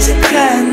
want you cry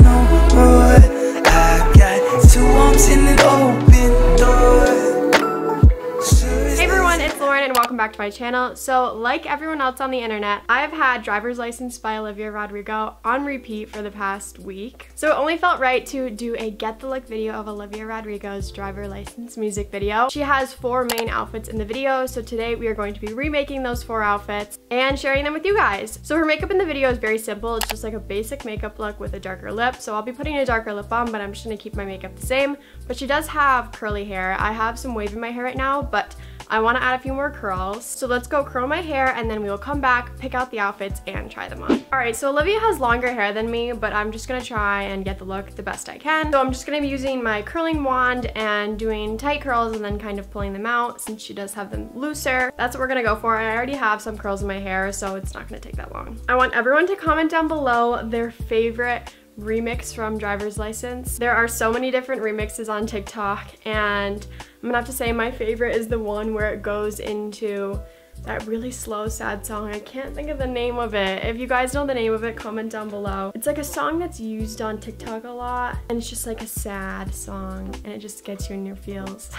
welcome back to my channel. So like everyone else on the internet, I've had Driver's License by Olivia Rodrigo on repeat for the past week. So it only felt right to do a get the look video of Olivia Rodrigo's driver license music video. She has four main outfits in the video, so today we are going to be remaking those four outfits and sharing them with you guys. So her makeup in the video is very simple. It's just like a basic makeup look with a darker lip. So I'll be putting a darker lip on, but I'm just gonna keep my makeup the same. But she does have curly hair. I have some wave in my hair right now, but I want to add a few more curls. So let's go curl my hair and then we will come back, pick out the outfits and try them on. All right, so Olivia has longer hair than me, but I'm just gonna try and get the look the best I can. So I'm just gonna be using my curling wand and doing tight curls and then kind of pulling them out since she does have them looser. That's what we're gonna go for. I already have some curls in my hair, so it's not gonna take that long. I want everyone to comment down below their favorite remix from Driver's License. There are so many different remixes on TikTok and I'm gonna have to say my favorite is the one where it goes into that really slow sad song. I can't think of the name of it. If you guys know the name of it, comment down below. It's like a song that's used on TikTok a lot and it's just like a sad song and it just gets you in your feels.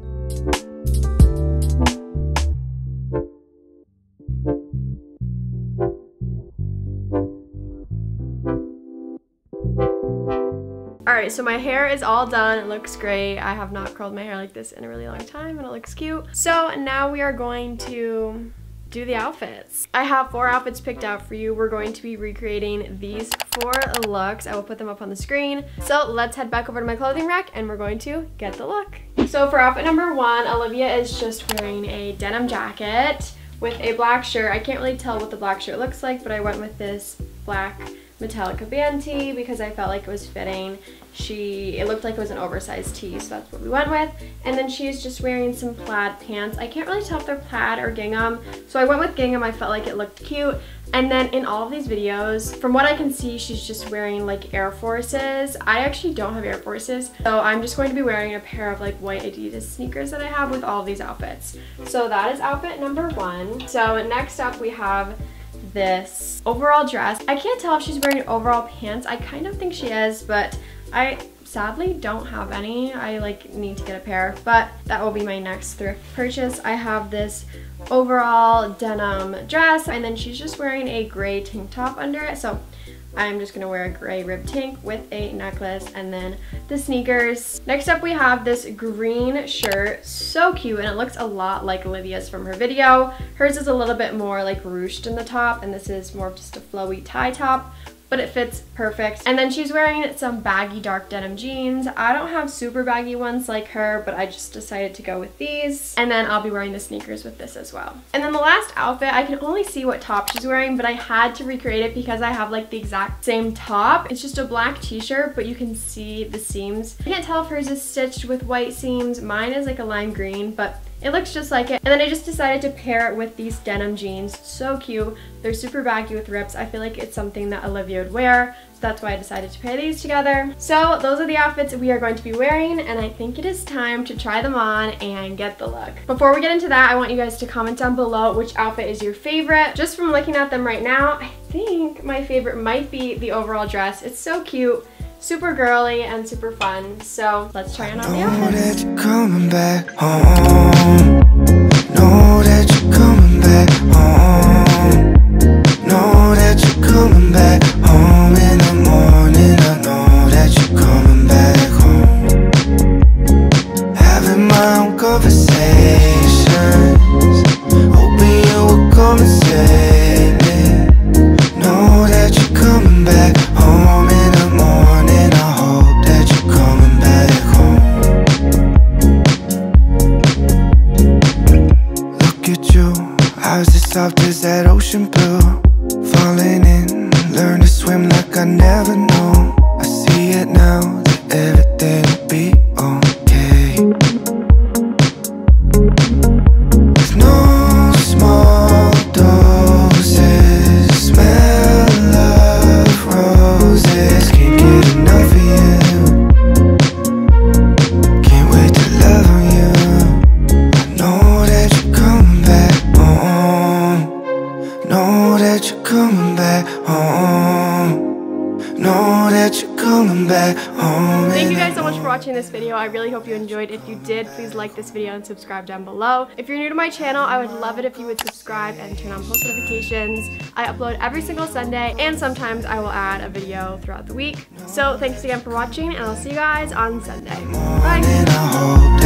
Alright, so my hair is all done. It looks great. I have not curled my hair like this in a really long time and it looks cute. So now we are going to do the outfits. I have four outfits picked out for you. We're going to be recreating these four looks. I will put them up on the screen. So let's head back over to my clothing rack and we're going to get the look. So for outfit number one, Olivia is just wearing a denim jacket with a black shirt. I can't really tell what the black shirt looks like, but I went with this black Metallica band tee because I felt like it was fitting. She, it looked like it was an oversized tee, so that's what we went with. And then she she's just wearing some plaid pants. I can't really tell if they're plaid or gingham, so I went with gingham. I felt like it looked cute. And then in all of these videos, from what I can see, she's just wearing like Air Forces. I actually don't have Air Forces, so I'm just going to be wearing a pair of like white Adidas sneakers that I have with all these outfits. So that is outfit number one. So next up we have this overall dress. I can't tell if she's wearing overall pants. I kind of think she is, but I sadly don't have any. I like need to get a pair, but that will be my next thrift purchase. I have this overall denim dress and then she's just wearing a gray tank top under it. So I'm just gonna wear a gray rib tank with a necklace and then the sneakers. Next up we have this green shirt, so cute and it looks a lot like Olivia's from her video. Hers is a little bit more like ruched in the top and this is more of just a flowy tie top but it fits perfect. And then she's wearing some baggy dark denim jeans. I don't have super baggy ones like her, but I just decided to go with these. And then I'll be wearing the sneakers with this as well. And then the last outfit, I can only see what top she's wearing, but I had to recreate it because I have like the exact same top. It's just a black t-shirt, but you can see the seams. I can't tell if hers is stitched with white seams. Mine is like a lime green, but it looks just like it. And then I just decided to pair it with these denim jeans. So cute. They're super baggy with rips. I feel like it's something that Olivia would wear. So that's why I decided to pair these together. So those are the outfits we are going to be wearing and I think it is time to try them on and get the look. Before we get into that, I want you guys to comment down below which outfit is your favorite. Just from looking at them right now, I think my favorite might be the overall dress. It's so cute super girly and super fun. So let's try it on the outfits. Know that you're coming back home. Know that you're coming back home. As that ocean blue. Falling in, learn to swim like I never knew. I see it now that everything Know that you're coming back home. Know that you're coming back home. Thank you guys so much for watching this video. I really hope you enjoyed. If you did, please like this video and subscribe down below. If you're new to my channel, I would love it if you would subscribe and turn on post notifications. I upload every single Sunday and sometimes I will add a video throughout the week. So thanks again for watching and I'll see you guys on Sunday. Bye!